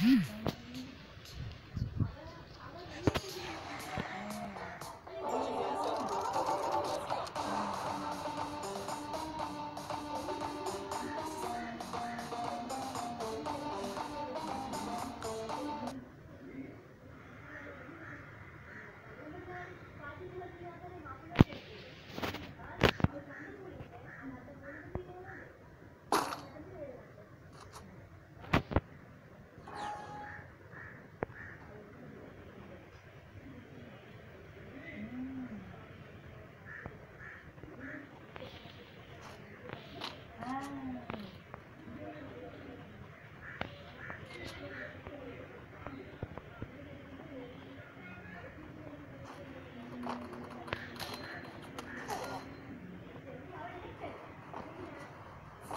Hmm.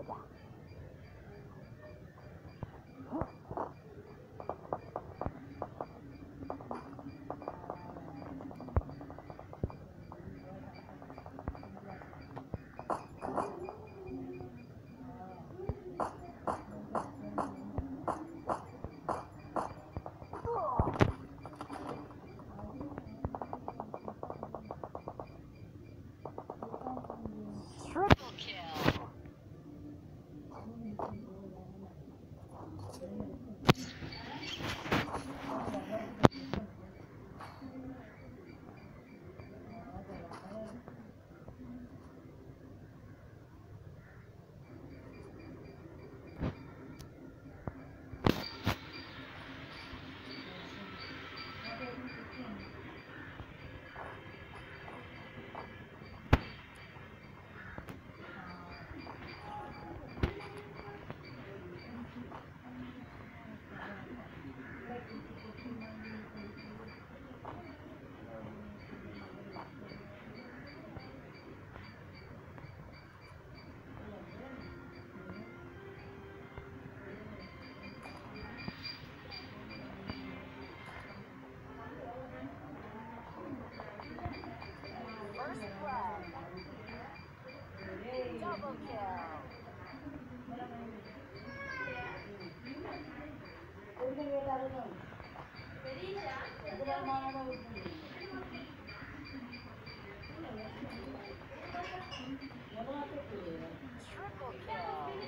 Alba. Double kill. Triple kill.